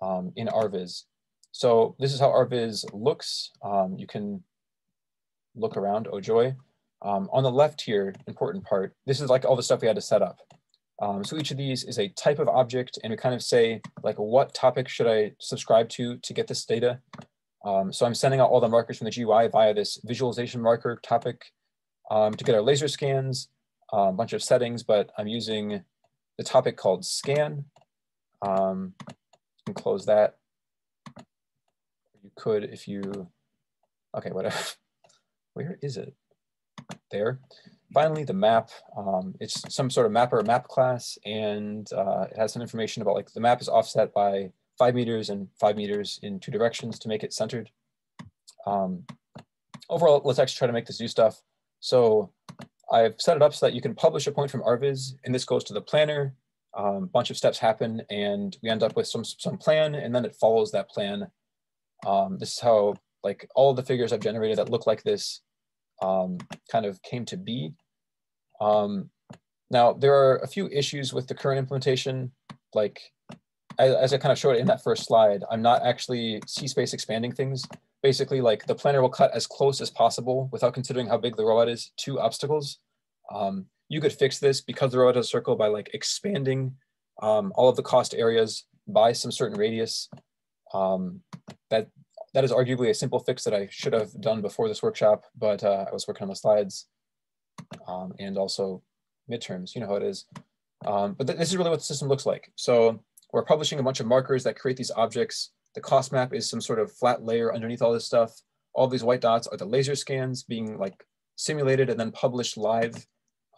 um, in RViz. So this is how RViz looks. Um, you can look around, oh joy. Um, on the left here, important part, this is like all the stuff we had to set up. Um, so each of these is a type of object and we kind of say like what topic should I subscribe to to get this data. Um, so I'm sending out all the markers from the GUI via this visualization marker topic um, to get our laser scans, a bunch of settings, but I'm using the topic called scan. Um, you can close that. You could if you, okay, whatever. Where is it? There. Finally, the map, um, it's some sort of mapper map class, and uh, it has some information about like the map is offset by five meters and five meters in two directions to make it centered. Um, overall, let's actually try to make this do stuff. So I've set it up so that you can publish a point from RViz, and this goes to the planner. A um, bunch of steps happen, and we end up with some some plan, and then it follows that plan. Um, this is how like all the figures I've generated that look like this um, kind of came to be. Um, now, there are a few issues with the current implementation, like as I kind of showed in that first slide, I'm not actually C-space expanding things. Basically, like the planner will cut as close as possible without considering how big the robot is to obstacles. Um, you could fix this because the robot has a circle by like expanding um, all of the cost areas by some certain radius. Um, that that is arguably a simple fix that I should have done before this workshop, but uh, I was working on the slides um, and also midterms, you know how it is. Um, but th this is really what the system looks like. So we're publishing a bunch of markers that create these objects. The cost map is some sort of flat layer underneath all this stuff. All these white dots are the laser scans being like simulated and then published live.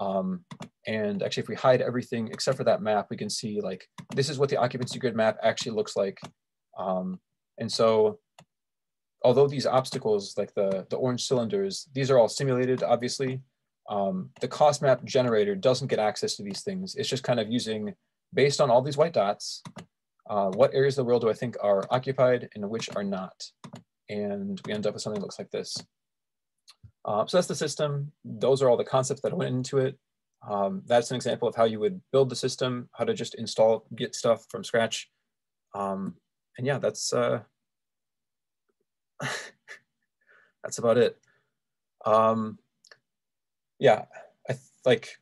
Um, and actually, if we hide everything except for that map, we can see like, this is what the occupancy grid map actually looks like. Um, and so although these obstacles, like the, the orange cylinders, these are all simulated, obviously, um, the cost map generator doesn't get access to these things. It's just kind of using, based on all these white dots, uh, what areas of the world do I think are occupied and which are not? And we end up with something that looks like this. Uh, so that's the system. Those are all the concepts that went into it. Um, that's an example of how you would build the system, how to just install Git stuff from scratch. Um, and yeah, that's uh, that's about it. Um, yeah, I like.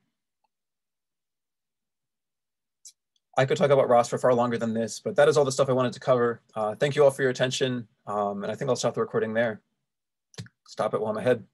I could talk about ROS for far longer than this, but that is all the stuff I wanted to cover. Uh, thank you all for your attention, um, and I think I'll stop the recording there. Stop it while I'm ahead.